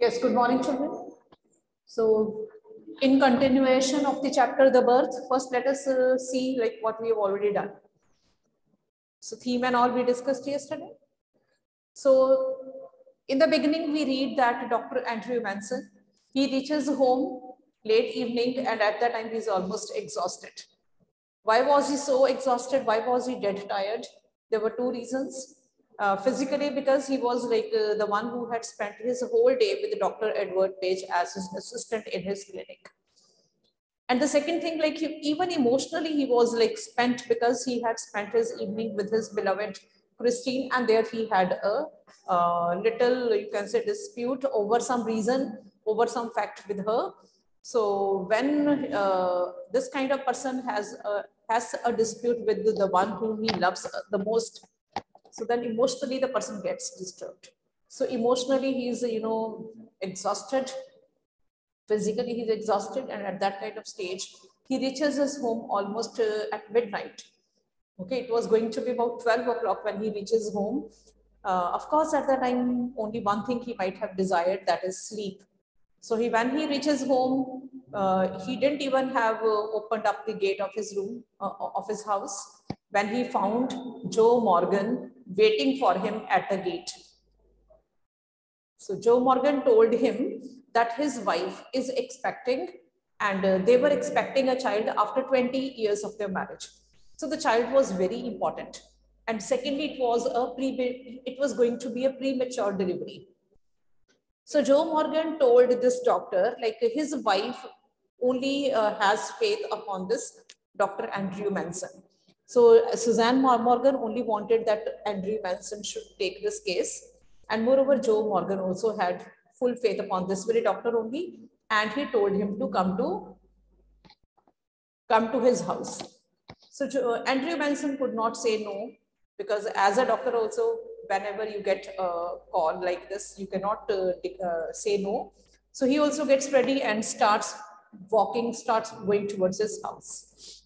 Yes, good morning, children. So, in continuation of the chapter, the birth, first let us uh, see like what we have already done. So, theme and all we discussed yesterday. So, in the beginning, we read that Dr. Andrew Manson, he reaches home late evening and at that time he's almost exhausted. Why was he so exhausted? Why was he dead tired? There were two reasons. Uh, physically, because he was like uh, the one who had spent his whole day with Dr. Edward Page as his assistant in his clinic. And the second thing, like he, even emotionally, he was like spent because he had spent his evening with his beloved Christine, and there he had a uh, little, you can say, dispute over some reason, over some fact with her. So when uh, this kind of person has a, has a dispute with the one whom he loves the most, so then emotionally the person gets disturbed. So emotionally he's you know exhausted, physically he's exhausted, and at that kind of stage he reaches his home almost uh, at midnight. Okay, it was going to be about 12 o'clock when he reaches home. Uh, of course, at that time, only one thing he might have desired, that is sleep. So he, when he reaches home, uh, he didn't even have uh, opened up the gate of his room, uh, of his house, when he found Joe Morgan waiting for him at the gate. So Joe Morgan told him that his wife is expecting and uh, they were expecting a child after 20 years of their marriage. So the child was very important. And secondly, it was a pre it was going to be a premature delivery. So Joe Morgan told this doctor, like his wife only uh, has faith upon this Dr. Andrew Manson. So Suzanne Morgan only wanted that Andrew Manson should take this case. And moreover, Joe Morgan also had full faith upon this very doctor only. And he told him to come to come to his house. So Joe, Andrew Manson could not say no because as a doctor also whenever you get a call like this, you cannot uh, uh, say no. So he also gets ready and starts walking, starts going towards his house.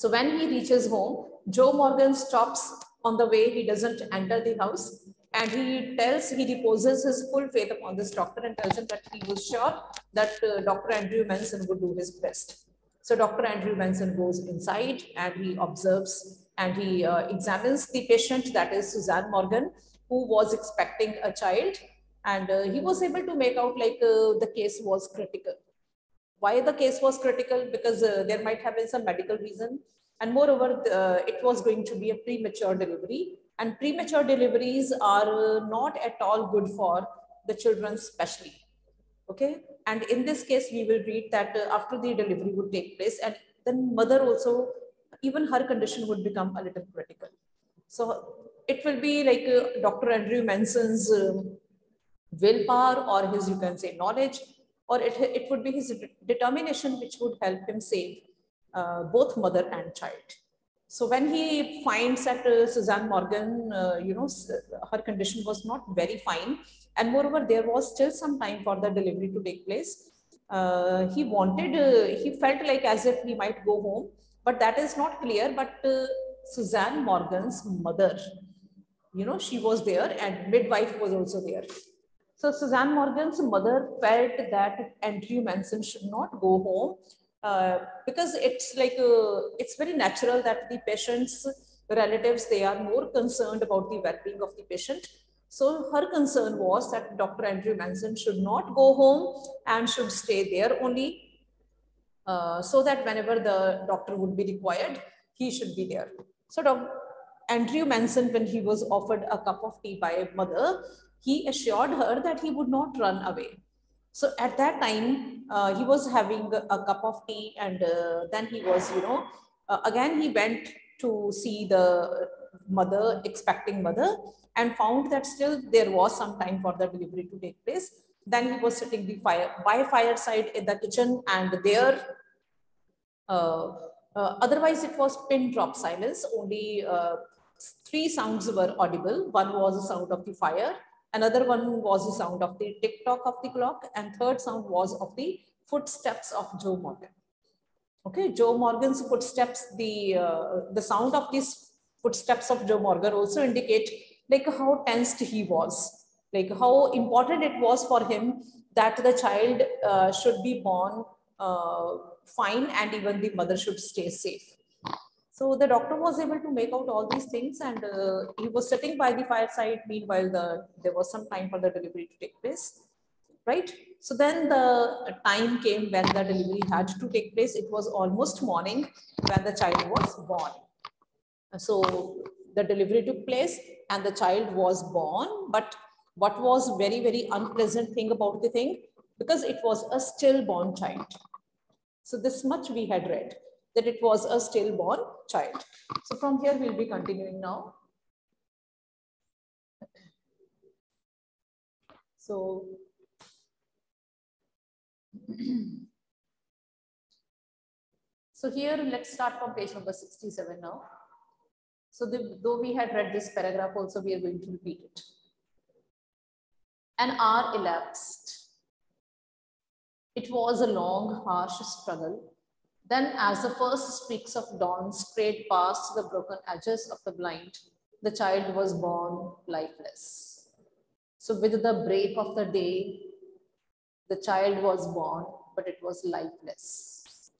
So when he reaches home, Joe Morgan stops on the way. He doesn't enter the house and he tells, he reposes his full faith upon this doctor and tells him that he was sure that uh, Dr. Andrew Manson would do his best. So Dr. Andrew Manson goes inside and he observes and he uh, examines the patient, that is Suzanne Morgan, who was expecting a child. And uh, he was able to make out like uh, the case was critical. Why the case was critical? Because uh, there might have been some medical reason. And moreover, uh, it was going to be a premature delivery. And premature deliveries are not at all good for the children, especially. Okay. And in this case, we will read that uh, after the delivery would take place and then mother also even her condition would become a little critical. So it will be like uh, Dr. Andrew Manson's um, willpower or his, you can say, knowledge, or it, it would be his determination which would help him save uh, both mother and child. So when he finds that uh, Suzanne Morgan, uh, you know, her condition was not very fine, and moreover, there was still some time for the delivery to take place. Uh, he wanted, uh, he felt like as if he might go home, but that is not clear. But uh, Suzanne Morgan's mother, you know, she was there and midwife was also there. So Suzanne Morgan's mother felt that Andrew Manson should not go home uh, because it's like, uh, it's very natural that the patient's relatives, they are more concerned about the well-being of the patient. So her concern was that Dr. Andrew Manson should not go home and should stay there only uh, so that whenever the doctor would be required, he should be there. So Dr. Andrew Manson, when he was offered a cup of tea by a mother, he assured her that he would not run away. So at that time, uh, he was having a cup of tea and uh, then he was, you know, uh, again, he went to see the mother, expecting mother and found that still there was some time for the delivery to take place. Then he was sitting the fire, by fireside in the kitchen and there, uh, uh, otherwise it was pin drop silence. Only uh, three sounds were audible. One was the sound of the fire. Another one was the sound of the tick tock of the clock. And third sound was of the footsteps of Joe Morgan. Okay, Joe Morgan's footsteps, the, uh, the sound of these footsteps of Joe Morgan also indicate like how tensed he was, like how important it was for him that the child uh, should be born uh, fine and even the mother should stay safe. So the doctor was able to make out all these things and uh, he was sitting by the fireside. Meanwhile, the, there was some time for the delivery to take place, right? So then the time came when the delivery had to take place. It was almost morning when the child was born. So the delivery took place and the child was born. But what was very, very unpleasant thing about the thing, because it was a stillborn child. So this much we had read that it was a stillborn child. So from here we'll be continuing now. So so here let's start from page number 67 now. So the, though we had read this paragraph also we are going to repeat it. An hour elapsed. It was a long harsh struggle then as the first streaks of dawn sprayed past the broken edges of the blind, the child was born lifeless. So with the break of the day, the child was born, but it was lifeless.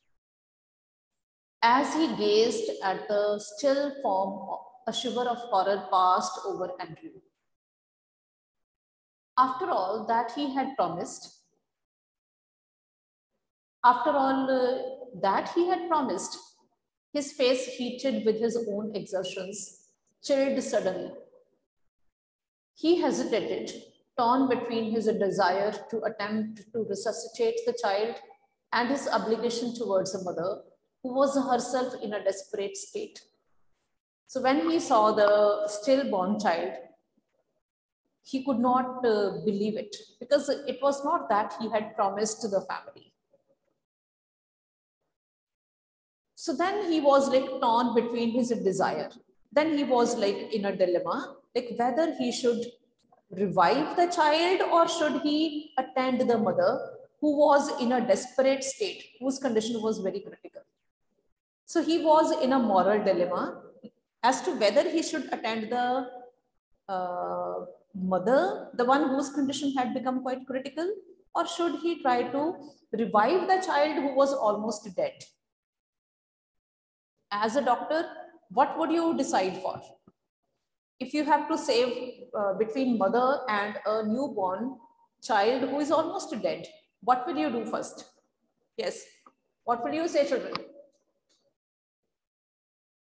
As he gazed at the still form, a shiver of horror passed over Andrew. After all that he had promised, after all uh, that he had promised, his face heated with his own exertions, chilled suddenly. He hesitated, torn between his desire to attempt to resuscitate the child and his obligation towards the mother who was herself in a desperate state. So when he saw the stillborn child, he could not uh, believe it because it was not that he had promised to the family. So then he was like torn between his desire. Then he was like in a dilemma, like whether he should revive the child or should he attend the mother who was in a desperate state, whose condition was very critical. So he was in a moral dilemma as to whether he should attend the uh, mother, the one whose condition had become quite critical, or should he try to revive the child who was almost dead as a doctor, what would you decide for? If you have to save uh, between mother and a newborn child who is almost dead, what will you do first? Yes. What will you say, children?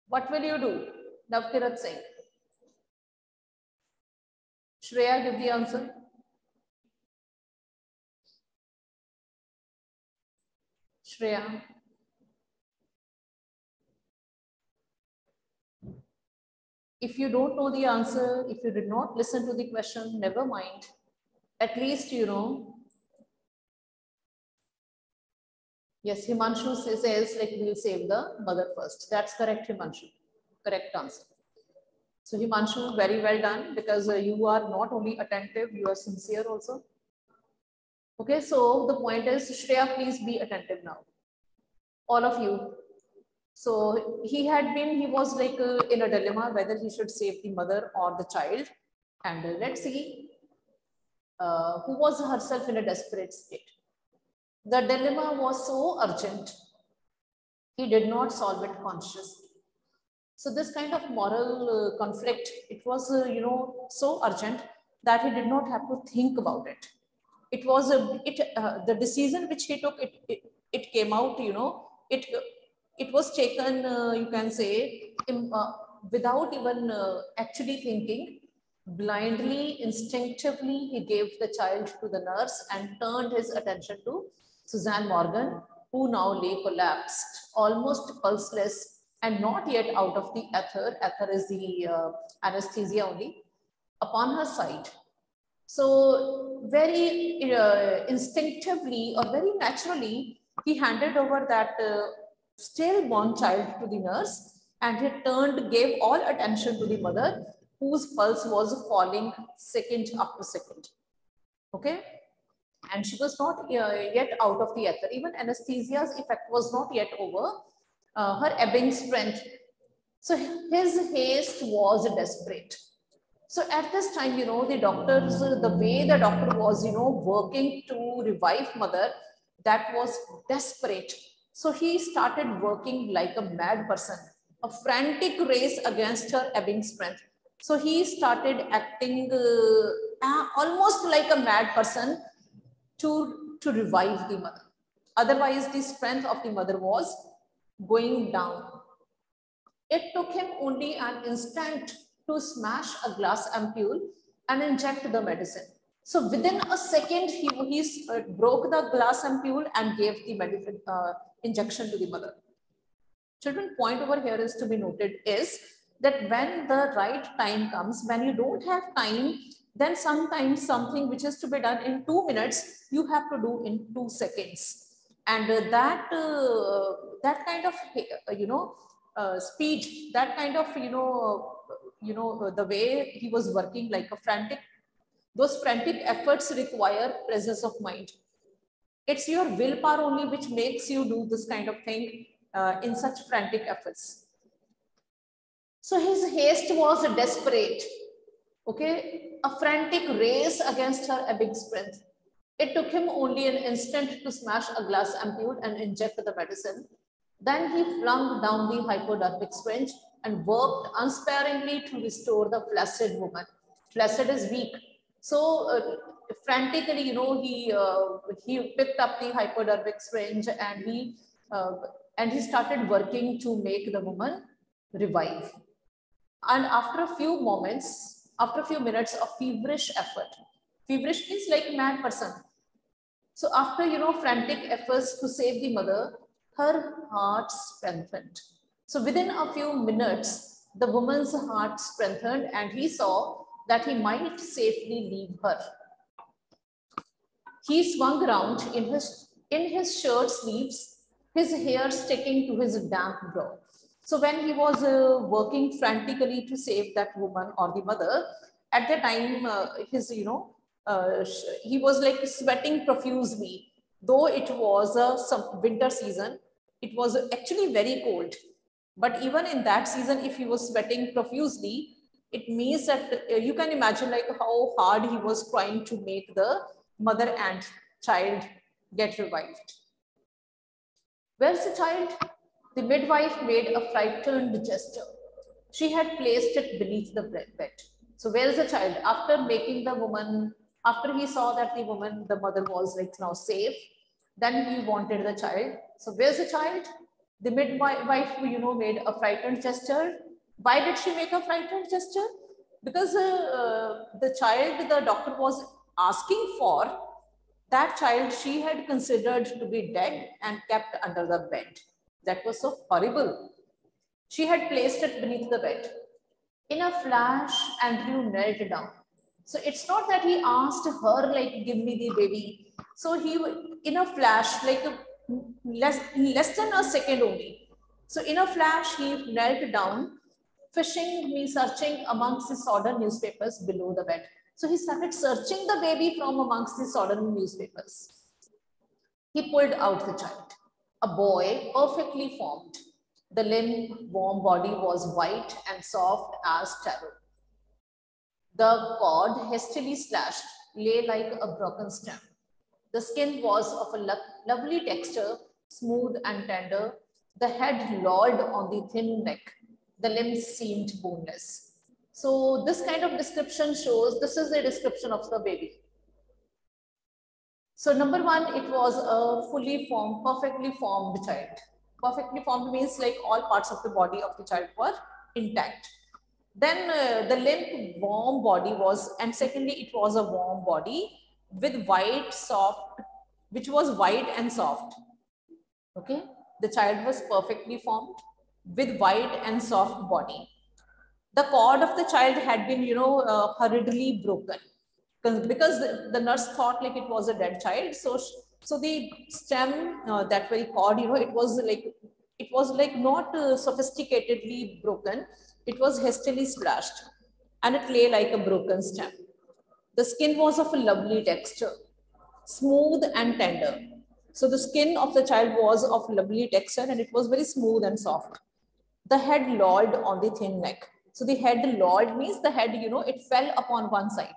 What will you do? Navkirat Singh. Shreya, give the answer. Shreya. If you don't know the answer, if you did not listen to the question, never mind. At least you know. Yes, Himanshu says like we'll save the mother first. That's correct, Himanshu. Correct answer. So Himanshu, very well done because uh, you are not only attentive, you are sincere also. Okay, so the point is, Shreya, please be attentive now. All of you, so he had been, he was like uh, in a dilemma whether he should save the mother or the child. And uh, let's see uh, who was herself in a desperate state. The dilemma was so urgent, he did not solve it consciously. So this kind of moral uh, conflict, it was, uh, you know, so urgent that he did not have to think about it. It was a, it, uh, the decision which he took, it, it, it came out, you know, it it was taken, uh, you can say, in, uh, without even uh, actually thinking, blindly, instinctively, he gave the child to the nurse and turned his attention to Suzanne Morgan, who now lay collapsed, almost pulseless and not yet out of the ether. Ether is the uh, anesthesia only, upon her side. So very uh, instinctively or very naturally, he handed over that stillborn child to the nurse and he turned, gave all attention to the mother whose pulse was falling second after second. Okay. And she was not uh, yet out of the ether. Even anesthesia's effect was not yet over. Uh, her ebbing strength. So his haste was desperate. So at this time, you know, the doctors, the way the doctor was, you know, working to revive mother, that was desperate. So he started working like a mad person, a frantic race against her ebbing strength. So he started acting uh, almost like a mad person to, to revive the mother. Otherwise, the strength of the mother was going down. It took him only an instant to smash a glass ampule and inject the medicine. So within a second, he, he uh, broke the glass ampule and gave the medicine uh, injection to the mother. Children, point over here is to be noted is that when the right time comes, when you don't have time, then sometimes something which is to be done in two minutes, you have to do in two seconds. And uh, that, uh, that kind of, uh, you know, uh, speed, that kind of, you know, you know, the way he was working like a frantic, those frantic efforts require presence of mind. It's your willpower only which makes you do this kind of thing uh, in such frantic efforts. So his haste was desperate, okay? A frantic race against her ebbing strength. It took him only an instant to smash a glass ampule and inject the medicine. Then he flung down the hypodermic syringe and worked unsparingly to restore the flaccid woman. Flaccid is weak. So uh, frantically, you know, he uh, he picked up the hypodermic syringe and he uh, and he started working to make the woman revive. And after a few moments, after a few minutes of feverish effort, feverish means like mad person. So after, you know, frantic efforts to save the mother, her heart strengthened. So within a few minutes, the woman's heart strengthened and he saw that he might safely leave her. He swung around in his, in his shirt sleeves, his hair sticking to his damp brow. So when he was uh, working frantically to save that woman or the mother, at the time, uh, his, you know, uh, he was like sweating profusely. Though it was a some winter season, it was actually very cold. But even in that season, if he was sweating profusely, it means that uh, you can imagine like how hard he was trying to make the mother and child get revived. Where's the child? The midwife made a frightened gesture. She had placed it beneath the bed. So where is the child? After making the woman, after he saw that the woman, the mother was like now safe, then he wanted the child. So where's the child? The midwife, you know, made a frightened gesture. Why did she make a frightened gesture? Because uh, uh, the child the doctor was asking for, that child she had considered to be dead and kept under the bed. That was so horrible. She had placed it beneath the bed. In a flash, Andrew knelt down. So it's not that he asked her, like, give me the baby. So he, in a flash, like a less, less than a second only. So in a flash, he knelt down, fishing me searching amongst the sodden newspapers below the bed. So he started searching the baby from amongst the sodden newspapers. He pulled out the child, a boy perfectly formed. The limp, warm body was white and soft as taro. The cord, hastily slashed, lay like a broken stem. The skin was of a lo lovely texture, smooth and tender. The head lolled on the thin neck. The limbs seemed boneless. So this kind of description shows, this is the description of the baby. So number one, it was a fully formed, perfectly formed child. Perfectly formed means like all parts of the body of the child were intact. Then uh, the limp warm body was, and secondly, it was a warm body with white, soft, which was white and soft. Okay. The child was perfectly formed with white and soft body. The cord of the child had been, you know, uh, hurriedly broken because the, the, nurse thought like it was a dead child. So, so the stem, uh, that very cord, you know, it was like, it was like not uh, sophisticatedly broken. It was hastily slashed and it lay like a broken stem. The skin was of a lovely texture, smooth and tender. So the skin of the child was of lovely texture and it was very smooth and soft. The head lolled on the thin neck. So the head lolled means the head, you know, it fell upon one side.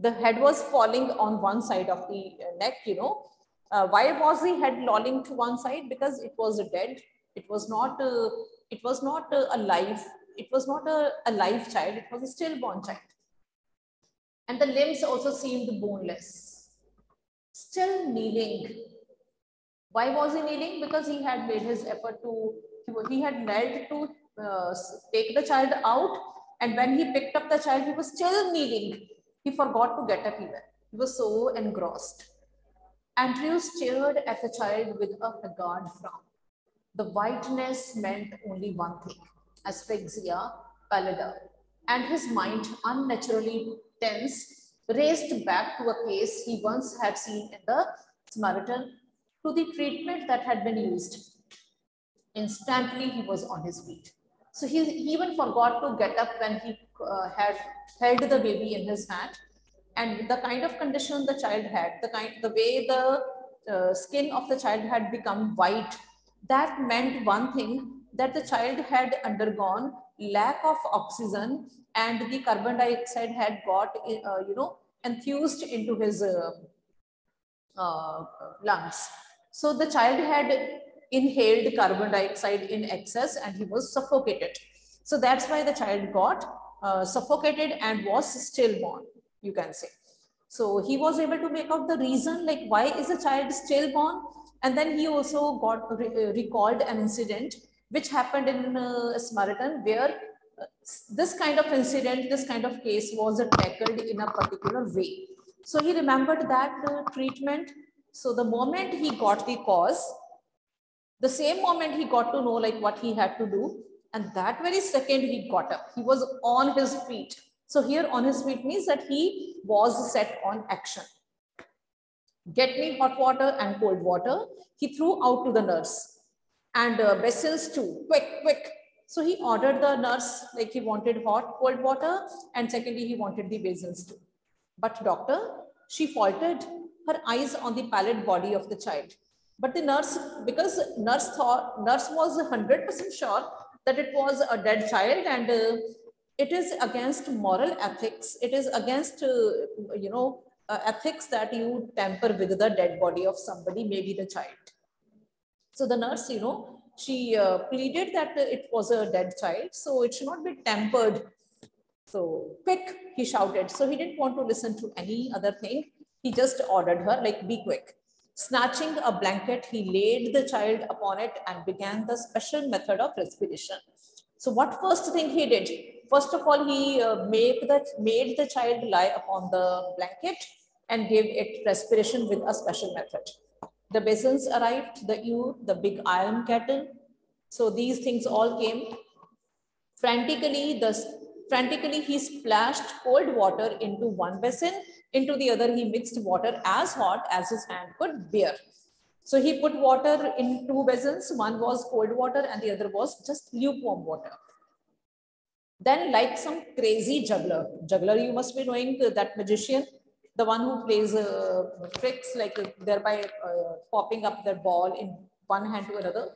The head was falling on one side of the uh, neck, you know. Uh, why was the head lolling to one side? Because it was a dead. It was not, uh, it was not uh, alive. It was not a, a live child. It was a stillborn child. And the limbs also seemed boneless. Still kneeling. Why was he kneeling? Because he had made his effort to, he, had knelt to uh, take the child out. And when he picked up the child, he was still kneeling. He forgot to get up even. He was so engrossed. Andrew stared at the child with a haggard frown. The whiteness meant only one thing, asphyxia pallida. And his mind, unnaturally tense, raced back to a case he once had seen in the Samaritan to the treatment that had been used. Instantly, he was on his feet. So he, even forgot to get up when he uh, had held the baby in his hand. And the kind of condition the child had, the kind, the way the uh, skin of the child had become white, that meant one thing that the child had undergone lack of oxygen and the carbon dioxide had got, uh, you know, enthused into his uh, uh, lungs. So the child had inhaled carbon dioxide in excess and he was suffocated. So that's why the child got uh, suffocated and was stillborn, you can say. So he was able to make out the reason like why is the child stillborn? And then he also got re uh, recalled an incident which happened in uh, Samaritan where uh, this kind of incident, this kind of case was tackled in a particular way. So he remembered that uh, treatment. So the moment he got the cause, the same moment he got to know like what he had to do, and that very second he got up, he was on his feet. So here on his feet means that he was set on action. Get me hot water and cold water. He threw out to the nurse and uh, basins too, quick, quick. So he ordered the nurse like he wanted hot, cold water and secondly he wanted the basins too. But doctor, she faltered her eyes on the pallid body of the child. But the nurse, because nurse thought, nurse was 100% sure that it was a dead child and uh, it is against moral ethics. It is against, uh, you know, uh, ethics that you tamper with the dead body of somebody, maybe the child. So the nurse, you know, she uh, pleaded that it was a dead child, so it should not be tampered. So quick, he shouted. So he didn't want to listen to any other thing. He just ordered her like, be quick. Snatching a blanket, he laid the child upon it and began the special method of respiration. So what first thing he did? First of all, he uh, made, the, made the child lie upon the blanket and gave it respiration with a special method. The basins arrived, the ewe, the big iron kettle. So these things all came. Frantically, the, frantically he splashed cold water into one basin into the other, he mixed water as hot as his hand could bear. So he put water in two vessels. One was cold water and the other was just lukewarm water. Then like some crazy juggler, juggler you must be knowing that magician, the one who plays uh, tricks like uh, thereby uh, popping up the ball in one hand to another.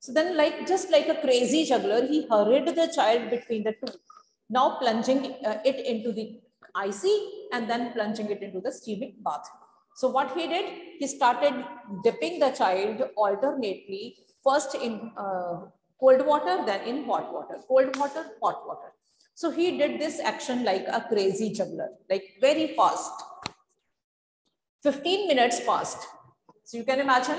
So then like just like a crazy juggler, he hurried the child between the two, now plunging uh, it into the icy and then plunging it into the steaming bath. So what he did, he started dipping the child alternately, first in uh, cold water, then in hot water, cold water, hot water. So he did this action like a crazy juggler, like very fast. 15 minutes passed. So you can imagine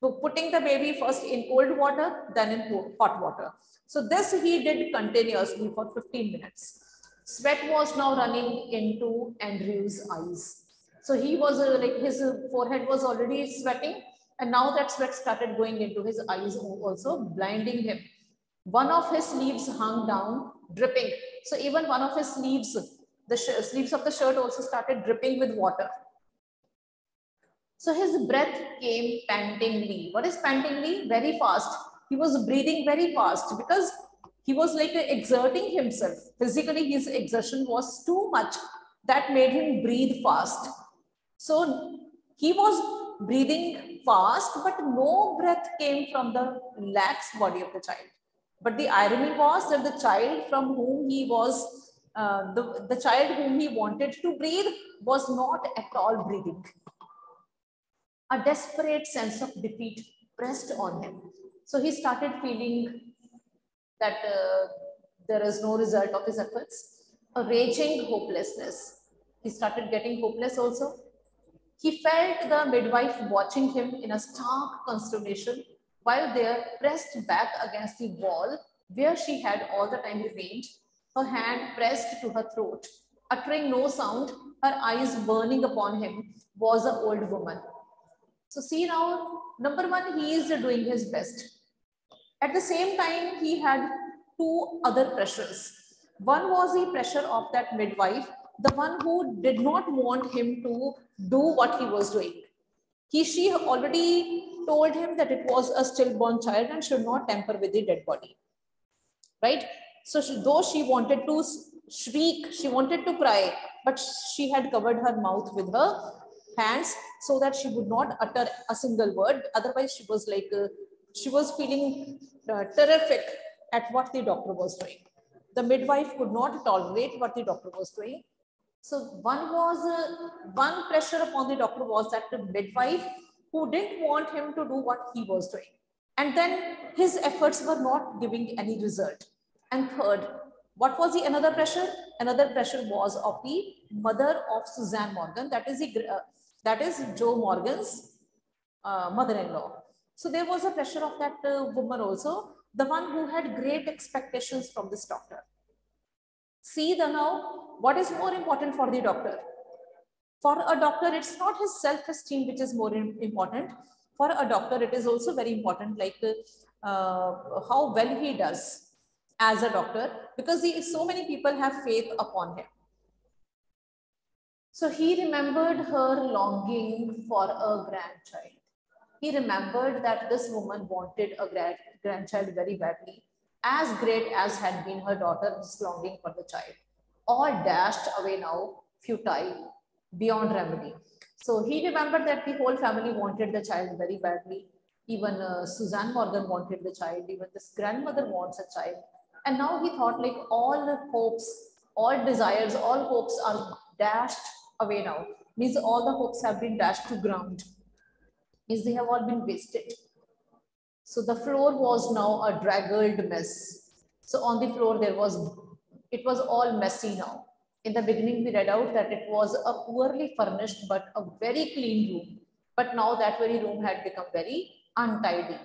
putting the baby first in cold water, then in hot water. So this he did continuously for 15 minutes. Sweat was now running into Andrew's eyes. So he was uh, like his forehead was already sweating and now that sweat started going into his eyes also blinding him. One of his sleeves hung down dripping. So even one of his sleeves, the sleeves of the shirt also started dripping with water. So his breath came pantingly. What is pantingly? Very fast. He was breathing very fast because he was like exerting himself. Physically, his exertion was too much that made him breathe fast. So he was breathing fast, but no breath came from the lax body of the child. But the irony was that the child from whom he was, uh, the, the child whom he wanted to breathe was not at all breathing. A desperate sense of defeat pressed on him. So he started feeling that uh, there is no result of his efforts, a raging hopelessness. He started getting hopeless also. He felt the midwife watching him in a stark consternation while there pressed back against the wall where she had all the time remained, her hand pressed to her throat, uttering no sound, her eyes burning upon him, was an old woman. So see now, number one, he is doing his best. At the same time, he had two other pressures. One was the pressure of that midwife, the one who did not want him to do what he was doing. He, she already told him that it was a stillborn child and should not tamper with the dead body. Right? So she, though she wanted to shriek, she wanted to cry, but she had covered her mouth with her hands so that she would not utter a single word. Otherwise, she was like, uh, she was feeling uh, terrific at what the doctor was doing. The midwife could not tolerate what the doctor was doing. So one was, uh, one pressure upon the doctor was that the midwife who didn't want him to do what he was doing. And then his efforts were not giving any result. And third, what was the another pressure? Another pressure was of the mother of Suzanne Morgan, that is, the, uh, that is Joe Morgan's uh, mother-in-law. So there was a pressure of that uh, woman also, the one who had great expectations from this doctor. See the now, what is more important for the doctor? For a doctor, it's not his self-esteem which is more important. For a doctor, it is also very important, like uh, how well he does as a doctor, because he, so many people have faith upon him. So he remembered her longing for a grandchild. He remembered that this woman wanted a grand, grandchild very badly, as great as had been her daughter's longing for the child. All dashed away now, futile, beyond remedy. So he remembered that the whole family wanted the child very badly. Even uh, Suzanne Morgan wanted the child. Even this grandmother wants a child. And now he thought like all hopes, all desires, all hopes are dashed away now. Means all the hopes have been dashed to ground. Means they have all been wasted. So the floor was now a draggled mess. So on the floor there was, it was all messy now in the beginning, we read out that it was a poorly furnished but a very clean room. But now that very room had become very untidy.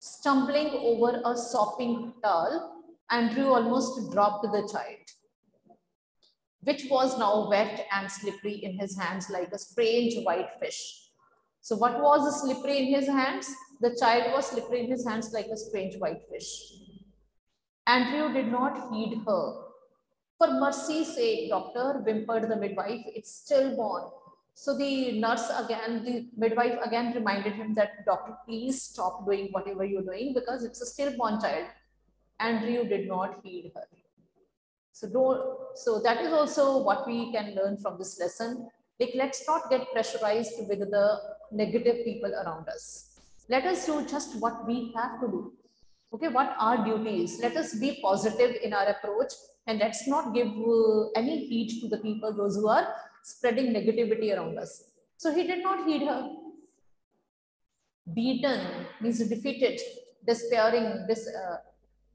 Stumbling over a sopping towel, Andrew almost dropped the child, which was now wet and slippery in his hands like a strange white fish. So what was slippery in his hands? The child was slippery in his hands like a strange white fish. Andrew did not heed her for mercy's sake, doctor, whimpered the midwife, it's stillborn. So the nurse again, the midwife again reminded him that, doctor, please stop doing whatever you're doing because it's a stillborn child. Andrew did not heed her. So, don't, so that is also what we can learn from this lesson. Like, let's not get pressurized with the negative people around us. Let us do just what we have to do. Okay, what our duties? Let us be positive in our approach and let's not give uh, any heed to the people, those who are spreading negativity around us. So he did not heed her. Beaten means defeated, despairing, dis, uh,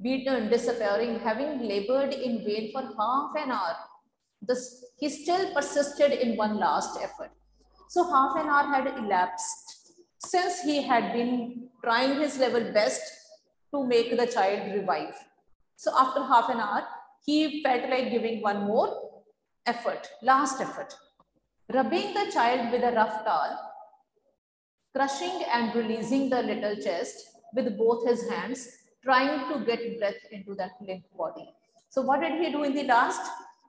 beaten, disappearing, having labored in vain for half an hour. This, he still persisted in one last effort. So half an hour had elapsed since he had been trying his level best to make the child revive. So after half an hour, he felt like giving one more effort, last effort. Rubbing the child with a rough towel, crushing and releasing the little chest with both his hands, trying to get breath into that limp body. So what did he do in the last?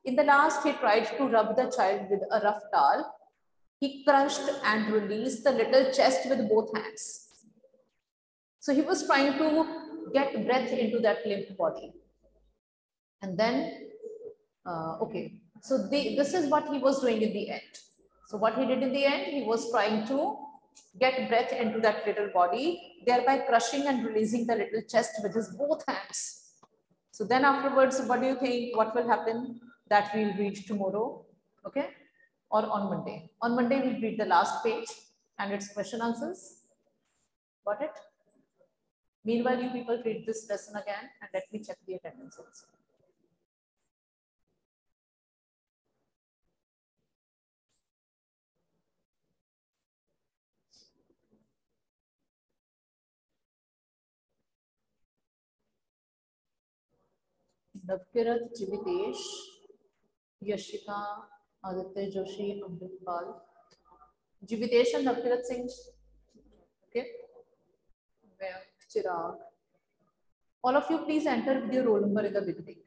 In the last, he tried to rub the child with a rough towel. He crushed and released the little chest with both hands. So he was trying to get breath into that limp body. And then, uh, okay, so the, this is what he was doing in the end. So what he did in the end, he was trying to get breath into that little body, thereby crushing and releasing the little chest with his both hands. So then afterwards, what do you think? What will happen? That we'll reach tomorrow, okay? Or on Monday. On Monday, we'll read the last page and its question answers. Got it? Meanwhile, you people read this lesson again and let me check the attendance also. Navkirat Jivitesh, Yashika, Aditya Joshi, Amrit Pal. Jivitesh Navkirat Singh Chirag. All of you please enter with your roll number in the beginning